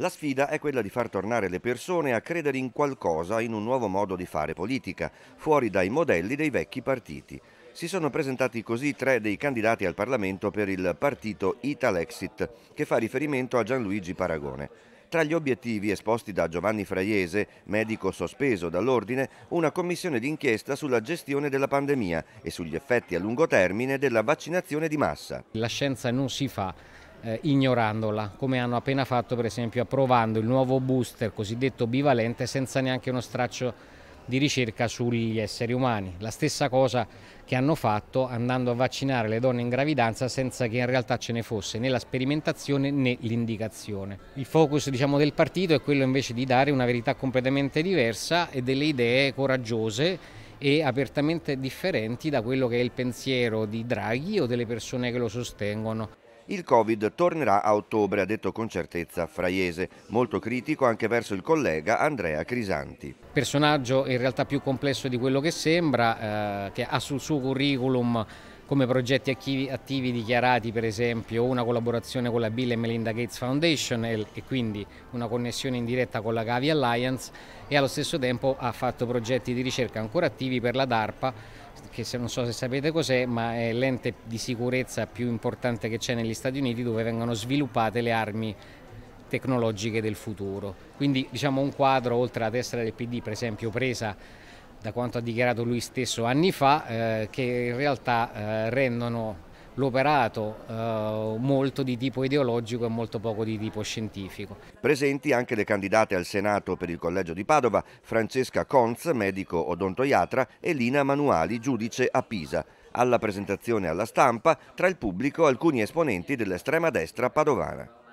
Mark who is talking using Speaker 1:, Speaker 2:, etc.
Speaker 1: La sfida è quella di far tornare le persone a credere in qualcosa, in un nuovo modo di fare politica, fuori dai modelli dei vecchi partiti. Si sono presentati così tre dei candidati al Parlamento per il partito Italexit, che fa riferimento a Gianluigi Paragone. Tra gli obiettivi esposti da Giovanni Fraiese, medico sospeso dall'ordine, una commissione d'inchiesta sulla gestione della pandemia e sugli effetti a lungo termine della vaccinazione di massa.
Speaker 2: La scienza non si fa eh, ignorandola, come hanno appena fatto per esempio approvando il nuovo booster cosiddetto bivalente senza neanche uno straccio di ricerca sugli esseri umani. La stessa cosa che hanno fatto andando a vaccinare le donne in gravidanza senza che in realtà ce ne fosse né la sperimentazione né l'indicazione. Il focus diciamo, del partito è quello invece di dare una verità completamente diversa e delle idee coraggiose e apertamente differenti da quello che è il pensiero di Draghi o delle persone che lo sostengono.
Speaker 1: Il Covid tornerà a ottobre, ha detto con certezza Fraiese, molto critico anche verso il collega Andrea Crisanti.
Speaker 2: Personaggio in realtà più complesso di quello che sembra, eh, che ha sul suo curriculum come progetti attivi, attivi, dichiarati per esempio una collaborazione con la Bill e Melinda Gates Foundation e, e, quindi una connessione in diretta con la Gavi Alliance e allo stesso tempo ha fatto progetti di ricerca ancora attivi per la DARPA che se non so se sapete cos'è, ma è l'ente di sicurezza più importante che c'è negli Stati Uniti dove vengono sviluppate le armi tecnologiche del futuro. Quindi diciamo un quadro oltre alla tessera del PD per esempio presa da quanto ha dichiarato lui stesso anni fa, eh, che in realtà eh, rendono l'operato eh, molto di tipo ideologico e molto poco di tipo scientifico.
Speaker 1: Presenti anche le candidate al Senato per il Collegio di Padova, Francesca Conz, medico odontoiatra, e Lina Manuali, giudice a Pisa. Alla presentazione alla stampa, tra il pubblico alcuni esponenti dell'estrema destra padovana.